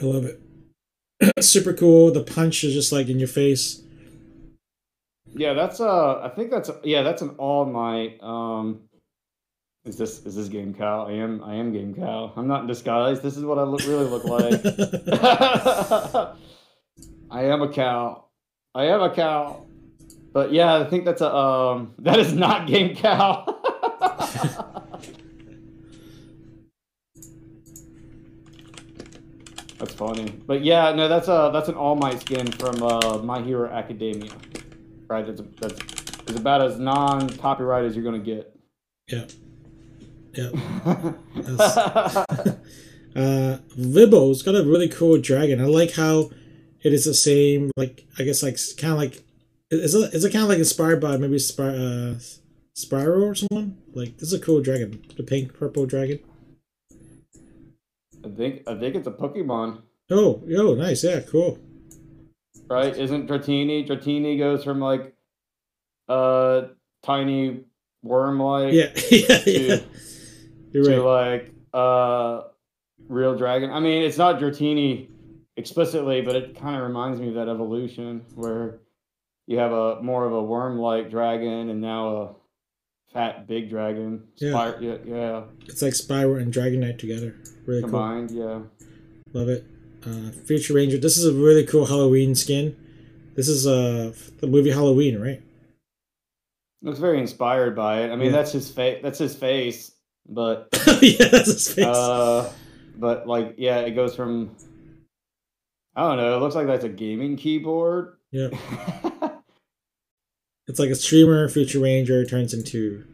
I love it. Super cool. The punch is just like in your face. Yeah, that's uh I think that's yeah, that's an all might. Um is this is this game cow? I am I am game cow. I'm not in disguise. This is what I look really look like. I am a cow. I am a cow. But yeah, I think that's a um that is not game cow. that's funny. But yeah, no, that's a that's an All Might skin from uh My Hero Academia right? That's, that's, it's about as non-copyright as you're going to get. Yeah. Yeah. uh, Vibo's got a really cool dragon. I like how it is the same, like, I guess, like, kind of like, is it, is it kind of like inspired by maybe Spy, uh, Spyro or someone? Like, this is a cool dragon. The pink, purple dragon. I think, I think it's a Pokemon. Oh, yo, nice. Yeah, cool right? Isn't Dratini? Dratini goes from like uh tiny worm like yeah, yeah, to, yeah. You're to right. like uh real dragon. I mean, it's not Dratini explicitly, but it kind of reminds me of that evolution where you have a more of a worm like dragon and now a fat big dragon. Yeah. yeah, yeah. It's like Spyro and Dragonite together. Really Combined, cool. yeah. Love it uh, Future Ranger. This is a really cool Halloween skin. This is uh the movie Halloween, right? Looks very inspired by it. I mean, yeah. that's his face. That's his face, but yeah, that's his face. Uh, but like, yeah, it goes from I don't know. It looks like that's a gaming keyboard. Yeah. it's like a streamer Future Ranger turns into.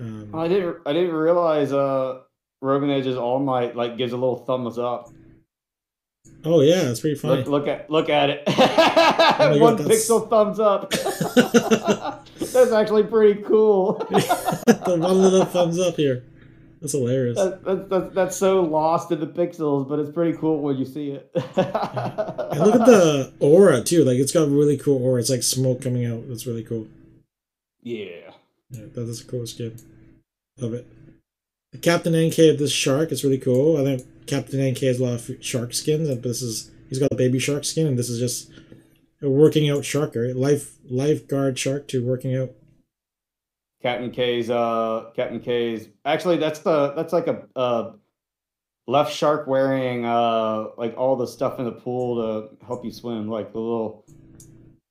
Um, I didn't. I didn't realize. Uh, Roman Edge's All Might like gives a little thumbs up. Oh yeah, it's pretty funny. Look, look at look at it. Oh One God, pixel thumbs up. that's actually pretty cool. the one little thumbs up here. That's hilarious. That, that, that, that's so lost in the pixels, but it's pretty cool when you see it. And look at the aura too. Like it's got really cool aura. It's like smoke coming out. That's really cool. Yeah. Yeah, that is a cool skin. Love it. The Captain NK of this shark is really cool. I think Captain NK has a lot of shark skins, but this is he's got a baby shark skin, and this is just a working out shark, right? Life lifeguard shark to working out. Captain K's uh Captain K's actually that's the that's like a uh left shark wearing uh like all the stuff in the pool to help you swim, like the little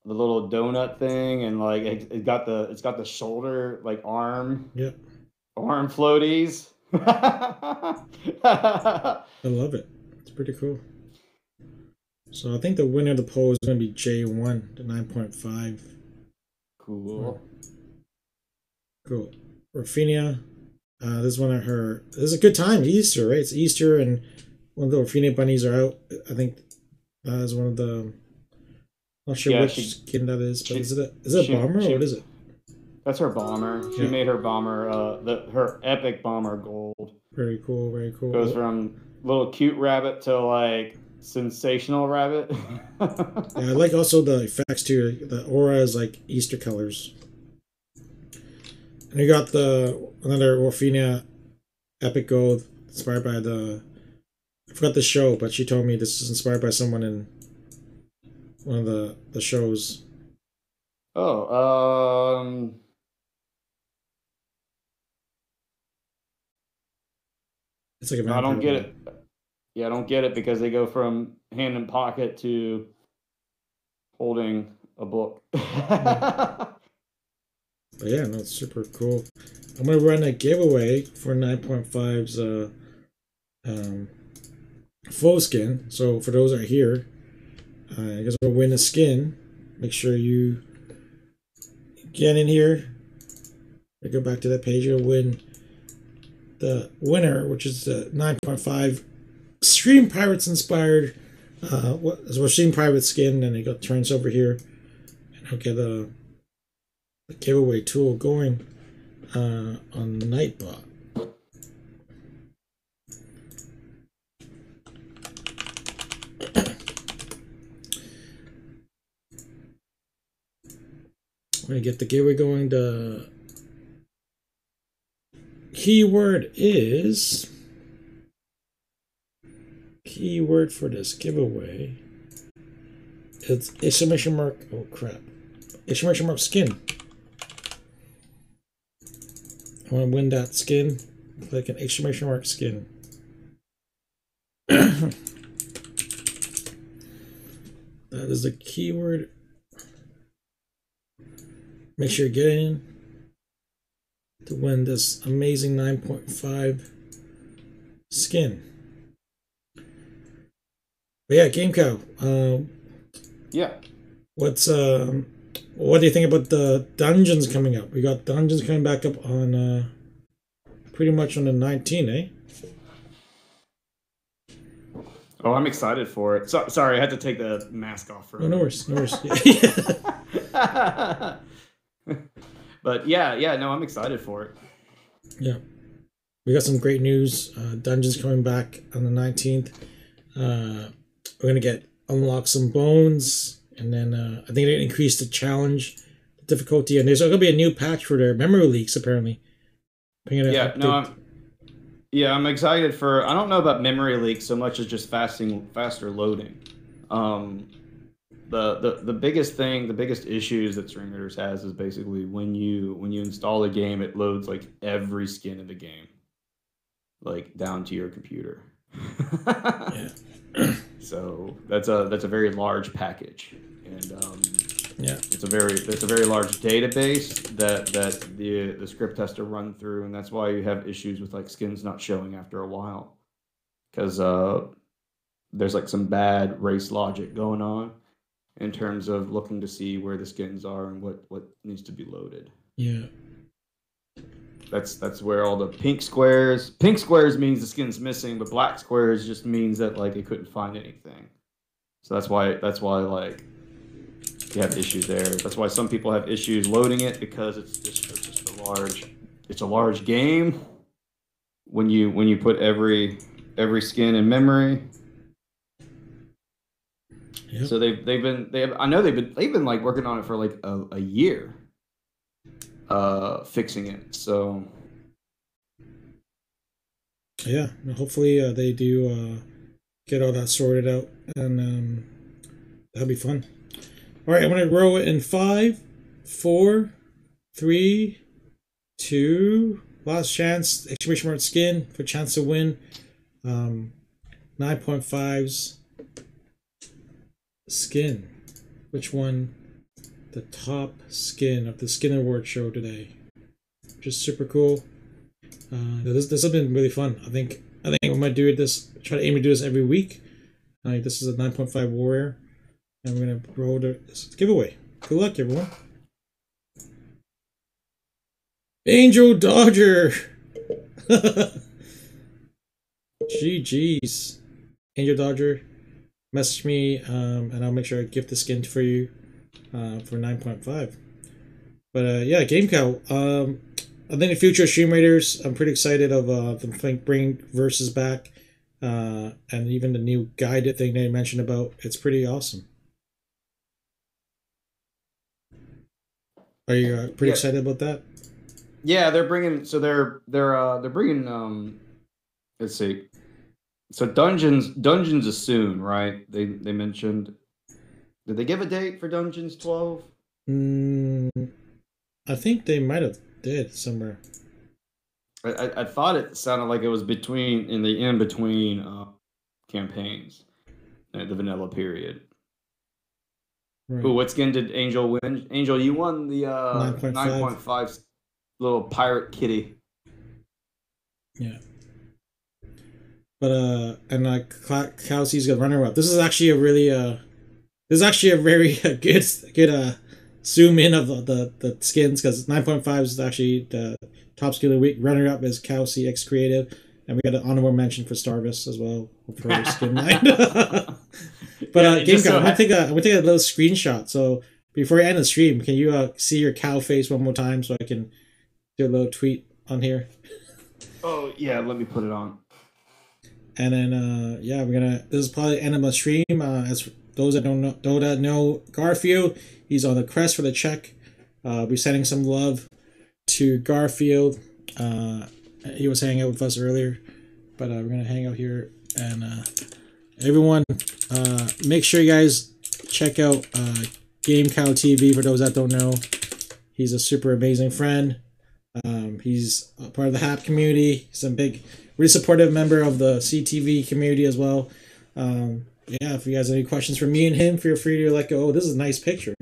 the little donut thing and like it, it got the it's got the shoulder like arm yeah arm floaties I love it. It's pretty cool. So I think the winner of the poll is going to be J1, the 9.5. Cool. Cool. Rafinha, uh, this is one of her. This is a good time, Easter, right? It's Easter, and one of the Rafinha bunnies are out. I think that is one of the. Not sure Yeah, which she- skin that is, but she- is it a, is it a she- bomber she- or what is it? That's her bomber. She Yeah. made her bomber, uh, the her epic bomber gold. Very cool, very cool. Goes from little cute rabbit to like sensational rabbit. Yeah, I like also the effects too. The aura is like Easter colors. And you got the another Orphina Epic Gold inspired by the I forgot the show, but she told me this is inspired by someone in one of the the shows. oh, um, It's like a I don't get it. Yeah, I don't get it because they go from hand in pocket to holding a book. But yeah, no, it's super cool. I'm gonna run a giveaway for 9.5's uh um full skin. So for those that are here, uh, you guys will win a skin. Make sure you get in here. I go back to that page. You'll win the winner, which is the 9.5 Stream Pirates inspired. Uh, well, Stream Pirate skin, and it got turns over here, and I'll get a giveaway tool going uh, on Nightbot. We're gonna get the giveaway going. The keyword is keyword for this giveaway. It's exclamation mark. Oh crap! Exclamation mark skin. I want to win that skin. Click an exclamation mark skin. that is the keyword. Make sure you get in to win this amazing 9.5 skin. But yeah, Game Cow. Um, yeah. What's um what do you think about the dungeons coming up? We got dungeons coming back up on uh pretty much on the 19th, eh? Oh, I'm excited for it. So, sorry, I had to take the mask off for. Oh, no minute. worries, no worries. but yeah, yeah, no, I'm excited for it. yeah. We got some great news. Uh dungeons coming back on the 19th. Uh we're gonna get unlock some bones and then uh I think they're the challenge the difficulty and there's gonna be a new patch for their memory leaks apparently. Yeah, no, I'm, yeah, I'm excited for. I don't know about memory leaks so much as just fasting, faster loading. Um, the, the the biggest thing, the biggest issues that Stream Raiders has is basically when you when you install a game, it loads like every skin in the game, like down to your computer. yeah. So that's a that's a very large package, and um, Yeah. it's a very it's a very large database that that the the script has to run through, and that's why you have issues with like skins not showing after a while, because uh, there's like some bad race logic going on in terms of looking to see where the skins are and what what needs to be loaded. Yeah. That's that's where all the pink squares. Pink squares means the skin's missing, but black squares just means that like it couldn't find anything. So that's why that's why like you have issues there. That's why some people have issues loading it because it's just it's just a large it's a large game. When you when you put every every skin in memory. Yep. So they've they've been they have I know they've been they've been like working on it for like a, a year. Uh fixing it. So yeah hopefully uh, they do uh, get all that sorted out and um, that'll be fun all right i'm gonna roll it in five four three two. Last chance exclamation mark skin for chance to win. Um 9.5's skin. Which one? The top skin of the skin award show today. Just super cool. Uh, this this has been really fun. I think I think we might do this. Try to aim to do this every week. Like this is a 9.5 warrior, and we're gonna roll the giveaway. Good luck, everyone. Angel Dodger. GG's. Angel Dodger, message me, um, and I'll make sure I gift the skin for you uh, for 9.5. But uh, yeah, Game Cow. Um, I think the future Stream Raiders, I'm pretty excited of uh, them bringing verses back, uh, and even the new guided thing they mentioned about. It's pretty awesome. Are you uh, pretty yeah. excited about that? Yeah, they're bringing. So they're they're uh they're bringing. Um, let's see. So dungeons dungeons is soon, right? They they mentioned. Did they give a date for Dungeons Twelve? Mm, I think they might have did somewhere. I, I thought it sounded like it was between in the in between uh, campaigns, uh, the vanilla period. Right. Ooh, what skin did Angel win? Angel, you won the uh, 9.5 little pirate kitty. Yeah. But uh, and uh, Kelsey's gonna runner up. This is actually a really uh, this is actually a very uh, good good uh zoom in of the the, the skins because 9.5 is actually the top skin of the week. Runner up is Kelsey X Creative, and we got an honorable mention for Starvis as well for skin line. but uh, Game so I'm gonna take a I'm gonna take a little screenshot. So before I end the stream, can you uh see your cow face one more time so I can do a little tweet on here? Oh yeah, let me put it on. And then uh yeah, we're gonna this is probably end of my stream. Uh as those that don't know those that know Garfield, he's on the crest for the check. Uh we're sending some love to Garfield. Uh he was hanging out with us earlier. But uh, we're gonna hang out here and uh everyone uh make sure you guys check out uh Game Cow TV for those that don't know. He's a super amazing friend. Um, he's part of the HAP community. He's a big, really supportive member of the CTV community as well. Um, yeah, if you guys have any questions for me and him, feel free to like, oh, this is a nice picture.